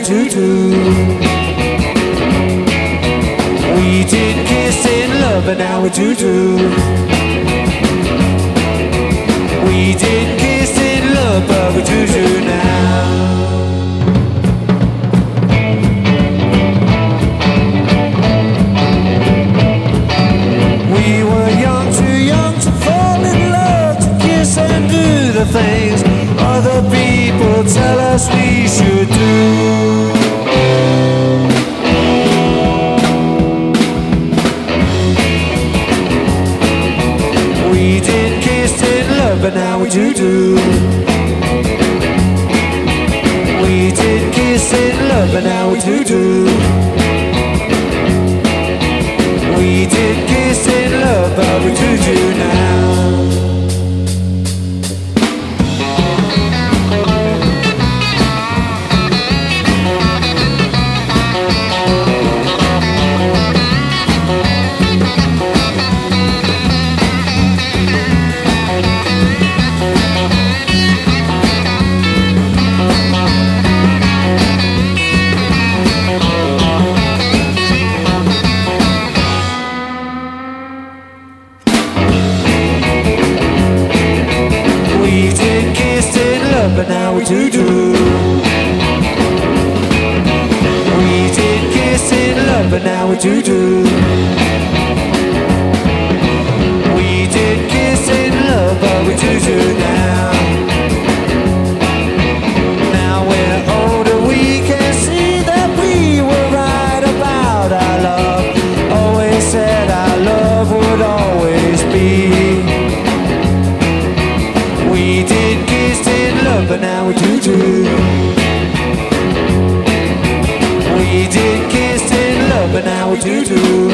do-do. We did kiss in love, but now we do-do. We did kiss in love, but now. Were young, too young to fall in love, to kiss and do the things other people tell us we should but now we do do. But now we do do. We did kiss in love, but now we do do. will do do.